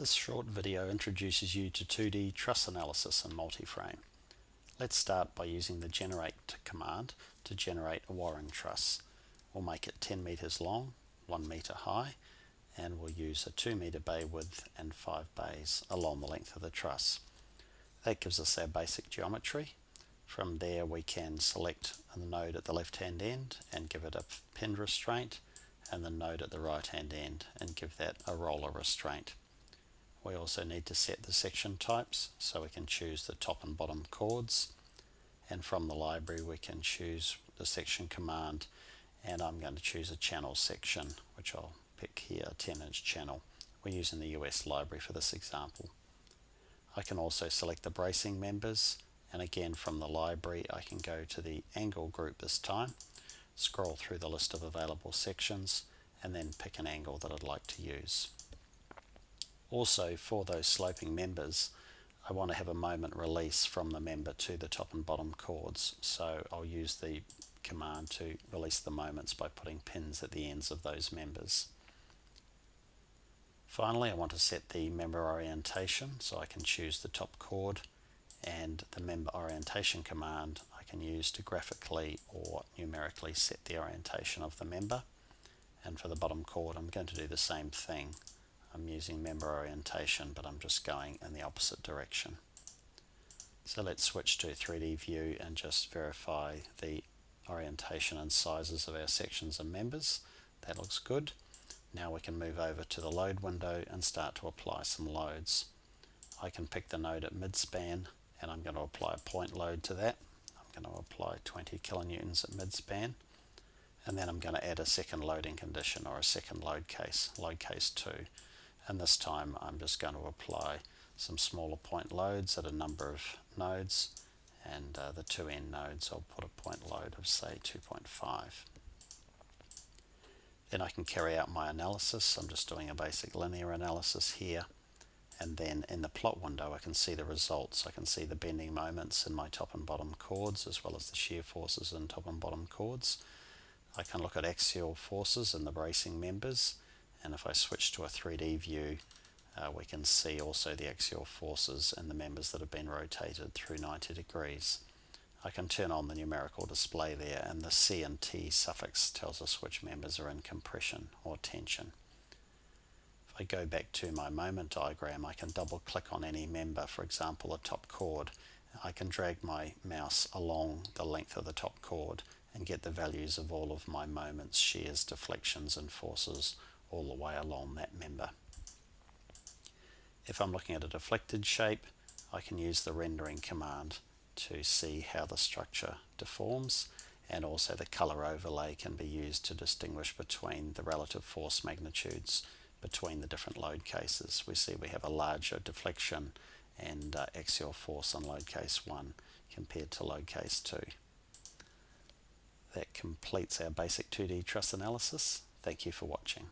This short video introduces you to 2D truss analysis in Multiframe. Let's start by using the generate command to generate a Warren truss. We'll make it 10 meters long, 1 meter high, and we'll use a 2 meter bay width and 5 bays along the length of the truss. That gives us our basic geometry. From there we can select the node at the left hand end and give it a pin restraint and the node at the right hand end and give that a roller restraint. We also need to set the section types so we can choose the top and bottom chords and from the library we can choose the section command and I'm going to choose a channel section which I'll pick here a 10 inch channel. We're using the US library for this example. I can also select the bracing members and again from the library I can go to the angle group this time scroll through the list of available sections and then pick an angle that I'd like to use. Also for those sloping members I want to have a moment release from the member to the top and bottom chords. So I'll use the command to release the moments by putting pins at the ends of those members. Finally I want to set the member orientation so I can choose the top chord and the member orientation command I can use to graphically or numerically set the orientation of the member. And for the bottom chord I'm going to do the same thing I'm using member orientation but I'm just going in the opposite direction. So let's switch to 3D view and just verify the orientation and sizes of our sections and members. That looks good. Now we can move over to the load window and start to apply some loads. I can pick the node at midspan and I'm going to apply a point load to that. I'm going to apply 20 kilonewtons at midspan and then I'm going to add a second loading condition or a second load case, load case 2 and this time I'm just going to apply some smaller point loads at a number of nodes and uh, the two end nodes I'll put a point load of say 2.5 then I can carry out my analysis. I'm just doing a basic linear analysis here. And then in the plot window I can see the results. I can see the bending moments in my top and bottom chords as well as the shear forces in top and bottom chords. I can look at axial forces in the bracing members and if I switch to a 3D view uh, we can see also the axial forces and the members that have been rotated through 90 degrees. I can turn on the numerical display there and the C and T suffix tells us which members are in compression or tension. If I go back to my moment diagram I can double click on any member, for example a top chord. I can drag my mouse along the length of the top chord and get the values of all of my moments, shears, deflections and forces all the way along that member. If I'm looking at a deflected shape, I can use the rendering command to see how the structure deforms and also the color overlay can be used to distinguish between the relative force magnitudes between the different load cases. We see we have a larger deflection and uh, axial force on load case 1 compared to load case 2. That completes our basic 2D truss analysis. Thank you for watching.